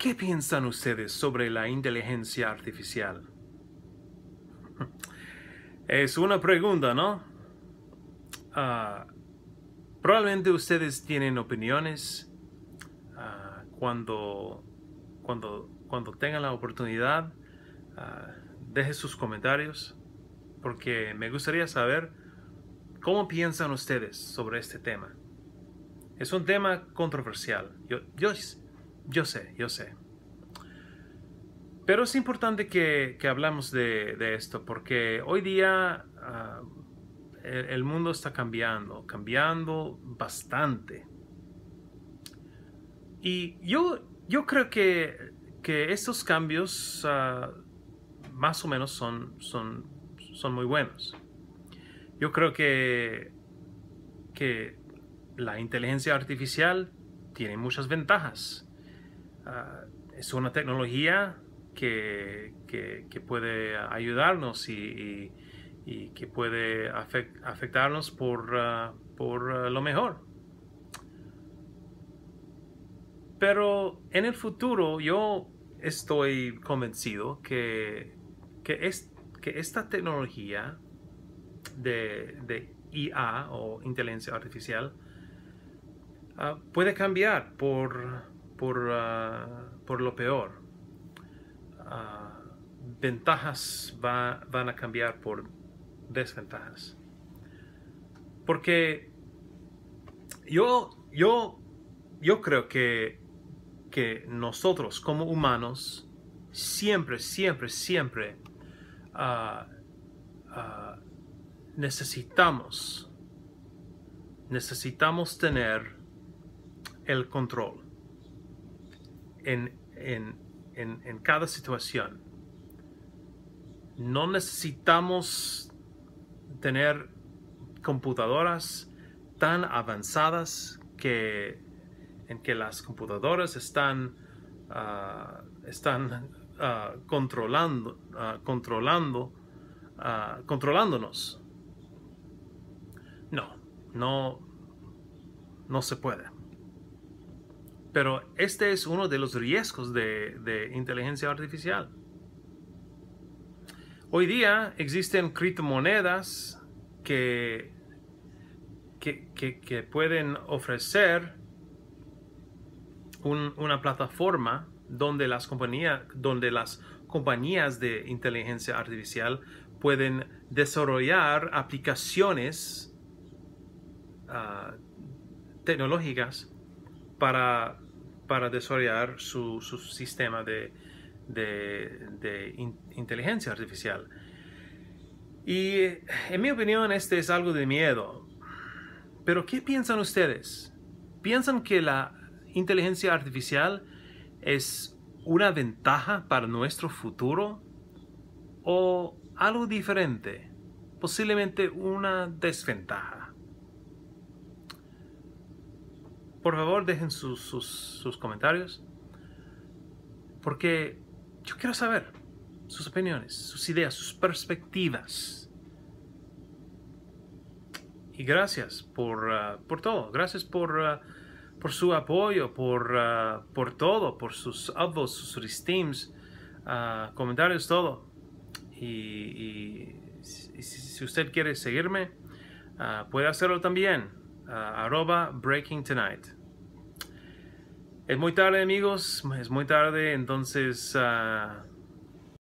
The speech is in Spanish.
¿Qué piensan ustedes sobre la inteligencia artificial? Es una pregunta, ¿no? Ah, probablemente ustedes tienen opiniones ah, cuando, cuando, cuando tengan la oportunidad. Uh, deje sus comentarios porque me gustaría saber cómo piensan ustedes sobre este tema. Es un tema controversial. Yo, yo, yo sé, yo sé. Pero es importante que, que hablamos de, de, esto porque hoy día uh, el, mundo está cambiando, cambiando bastante. Y yo, yo creo que, que estos cambios uh, más o menos son, son, son muy buenos. Yo creo que, que la inteligencia artificial tiene muchas ventajas. Uh, es una tecnología que, que, puede ayudarnos y, que puede afect, afectarnos por, uh, por uh, lo mejor. Pero en el futuro yo estoy convencido que, que, es, que esta tecnología de, de IA o inteligencia artificial puede cambiar por, por, uh, por lo peor. Uh, ventajas va, van a cambiar por desventajas. Porque yo, yo, yo creo que, que nosotros como humanos siempre, siempre, siempre necesitamos, necesitamos tener el control en, en, en, en, cada situación. No necesitamos tener computadoras tan avanzadas que en que las computadoras están, uh, están uh, controlando, uh, controlando, controlándonos. No, no, no se puede. Pero este es uno de los riesgos de, de inteligencia artificial. Hoy día existen criptomonedas que, que, que, pueden ofrecer un, una plataforma donde las, compañías, donde las compañías de inteligencia artificial pueden desarrollar aplicaciones uh, tecnológicas para, para desarrollar su, su sistema de, de, de in, inteligencia artificial. Y en mi opinión este es algo de miedo. Pero ¿qué piensan ustedes? ¿Piensan que la inteligencia artificial es una ventaja para nuestro futuro o algo diferente? Posiblemente una desventaja. Por favor dejen sus, sus, comentarios porque yo quiero saber sus opiniones, sus ideas, sus perspectivas. Y gracias por, uh, por todo, gracias por, uh, por su apoyo, por, uh, por todo, por sus upvotes, sus resteams, comentarios, todo. Y, si usted quiere seguirme, puede hacerlo también arroba breaking tonight. Es muy tarde amigos, es muy tarde, entonces uh,